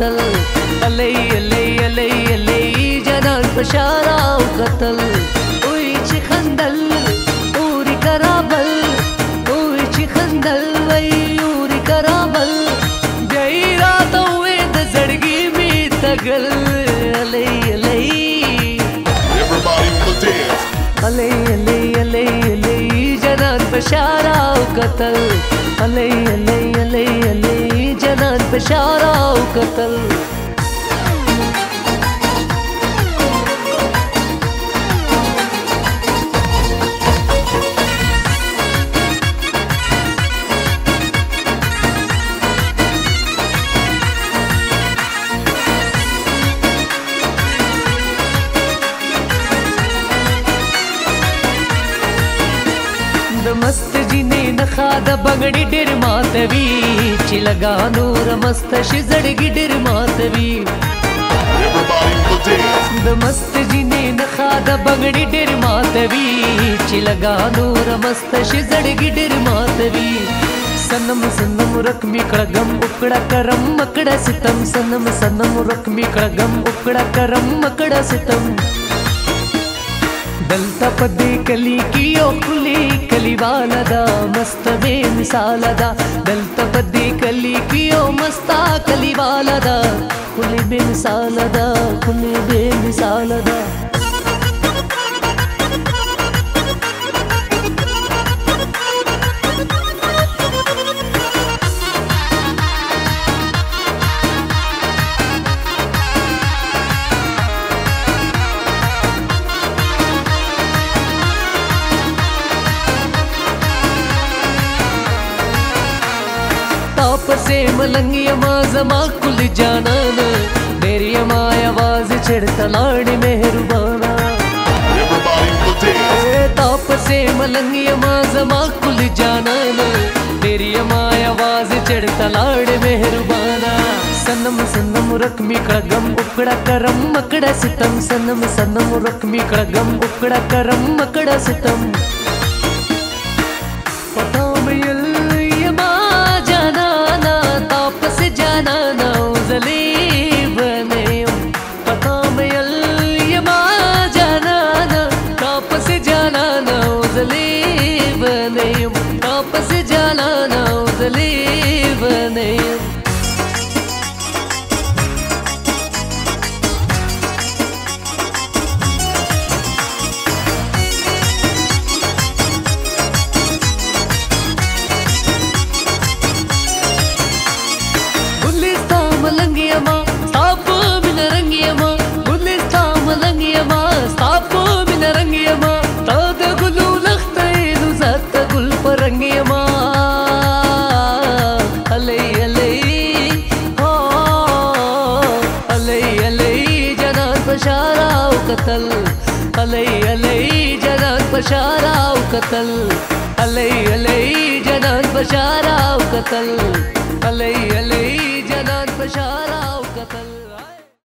قتل الی الی الی الی جنان فشار او قتل وی چې خندل اوري کرابل وی چې خندل وی اوري کرابل دی رات وې د زړګي می تګل الی الی everybody will dance الی الی الی الی جنان فشار او قتل الی الی الی الی جنان بشارة وقتل मस्त जीने ګټي نه خا د بغړی ډېر ماتوي چې لگا نور مست شي زړګي ډېر ماتوي د مست جنې نه خا د بغړی ډېر ماتوي چې لگا نور مست شي زړګي ډېر ماتوي सनम सनम रकमी कड़गम उकड़ा करम मकड़ा सितम सनम सनम रकमी कड़गम उकड़ा करम मकड़ा सितम ದಂತ ಪದ್ದೆ ಕಲಿ ಕಿಯೋ ಕುಲಿ ಕಲಿವಾಲದ ಮಸ್ತ ಮಿಸಾಲದ ದಂತ ಪದ್ದೆ ಕಲಿ ಕಿಯೋ ಮಸ್ತ ಕಲಿವಾಲದ ಕುಲಿ ಬೇ ಮಿಸಾಲದ ಕುಲಿ ಬೇ ಮಿಸಾಲದ താപ്പ് സേമലങ്ങിയ മാസമാക്കുള്ളി ജാനാണ് നേരിയമായ വാസിച്ചെടുത്ത നാടി മെഹറുബാന താപ്പ് സേമലങ്ങിയ മാസമാക്കുള്ളി ജാനാണ് നേരിയമായ വാസിച്ചെടുത്ത നാടി മെഹറുബാന സന്നം സന്നം ഉറക്കുമി കളകം ഉക്കട കരം മക്കട സിത്തം സന്നം സന്നം ഉറക്കുമി കളകം ഉക്കട കരം മക്കട സിത്തം پشاراو قتل علی علی جنان پشاراو قتل علی علی جنان پشاراو قتل علی علی جنان پشاراو قتل